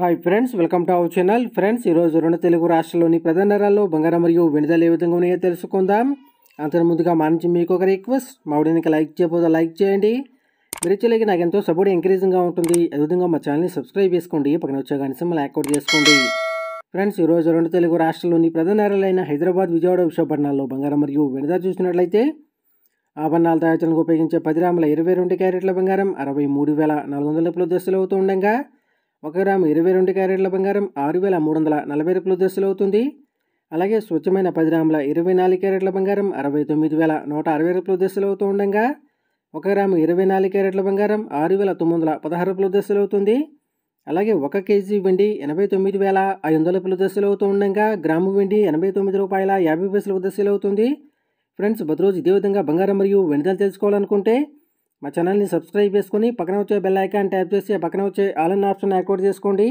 Hi friends welcome to our channel friends ఈరోజు రెండు తెలుగు రాష్ట్రాల్లోని ప్రధాన నగరాల్లో బంగారం మరియు వెనుదల ఏ విధంగా ఉన్నాయో తెలుసుకుందాం. అంతకు ముందుగా మా నుంచి మీకు ఒక రిక్వెస్ట్ మా వీడియోకి లైక్ చేయకపోతే లైక్ చేయండి. మీరు ఇచ్చేలాగి నాకు ఎంతో సపోర్ట్ ఎంకరేజింగ్గా ఉంటుంది. అదేవిధంగా మా ఛానల్ని సబ్స్క్రైబ్ చేసుకోండి. పక్కన వచ్చే కానీ సింబల్ యాక్టివేట్ చేసుకోండి. ఫ్రెండ్స్ ఈరోజు రెండు తెలుగు రాష్ట్రాల్లోని ప్రధాన నగరాలైన హైదరాబాద్ విజయవాడ విశాఖపట్నాల్లో బంగారం మరియు వెనుద చూసినట్లయితే ఆభరణాల తయారు చేయడానికి ఉపయోగించే పది గ్రాముల ఇరవై రెండు క్యారెట్ల బంగారం అరవై మూడు వేల నాలుగు వందల రూపాయల దశలు అవుతూ ఉండగా ఒక గ్రాము ఇరవై రెండు క్యారెట్ల బంగారం ఆరు వేల మూడు వందల నలభై రూపాయల దశలు అవుతుంది. అలాగే స్వచ్ఛమైన పది గ్రాముల ఇరవై నాలుగు క్యారెట్ల బంగారం అరవై తొమ్మిది వేల నూట అరవై రూపాయల దశలు అవుతూ ఉండగా ఒక గ్రాము ఇరవై నాలుగు క్యారెట్ల బంగారం ఆరు వేల తొమ్మిది వందల పదహారు రూపాయల దశలు అవుతుంది. అలాగే ఒక కేజీ వెండి ఎనభై తొమ్మిది వేల ఐదు వందల రూపాయల దశలు అవుతూ ఉండగా గ్రాము వెండి ఎనభై తొమ్మిది రూపాయల యాభై పైసల దశలు అవుతుంది. ఫ్రెండ్స్ ప్రతిరోజు ఇదే విధంగా బంగారం మరియు వెనుదలు తెలుసుకోవాలనుకుంటే మా ఛానల్ని సబ్స్క్రైబ్ చేసుకొని పక్కన వచ్చే బెల్ ఐకాన్ ట్యాప్ చేసి పక్కన వచ్చే ఆల్ అన్ ఆప్షన్ యాక్టివేట్ చేసుకోండి.